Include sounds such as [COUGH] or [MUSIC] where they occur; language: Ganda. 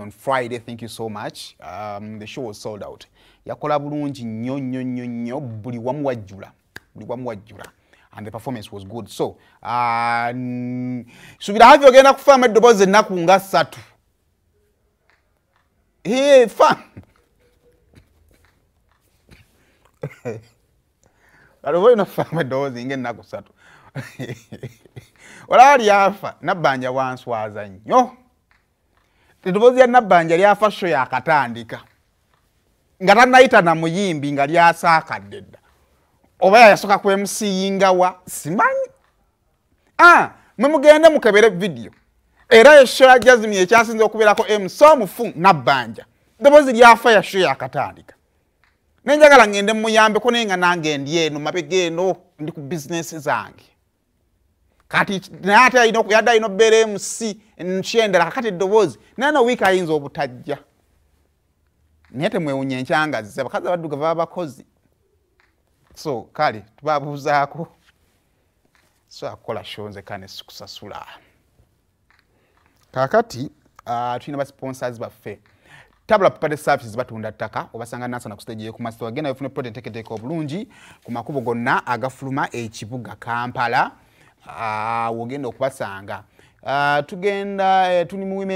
on friday thank you so much. Um, the show was sold out. Yakola bulungi nnyo nnyo nnyo nnyo. Buli wamu wajjula buli wamu wajjula. And the performance was good. So uh, subira havi ogenda kufaamu eddoboozi ennaku nga ssatu. Hey, [LAUGHS] olina okufaamu eddoboozi ngaennaku ssatu. [LAUGHS] Olaba lyafa nabbanja wanswaza nnyo eddoboozi lya nabbanja lyafa sho yakatandika nga tanayita na muyimbi nga lyasaakadde dda. Oba yayasooka kwemusiyingawa simanyi. Mwe mugende mukebere vidiyo era esho ya jazimi ekyasinza okubeerako mc omufu nabbanja. Eddoboozi lyafa yasho yakatandika nenjagala ngende muyambeko naye nga nange ndi eno mabega eno ndi ku bizinesi zange kati naye ate yadde alina okubeera mc nkyendera kakati eddoboozi naye no wiiki ayinza obutajja. Naye temwewunya enkyangazi abakazi abaddugavu baba bakozi. So kale tubabuuzaako so akukola show nze kane sikusasula kakati uh, tulina basponsors baffe. Tabula property services batunda ttaka obasanga nasana ku stage ku masito agenda bafune project teketeeka obulungi ku makubo gonna agafuluma ekibuga kampala uh, wogenda okubasanga. Uh, tugenda uh, tuli mu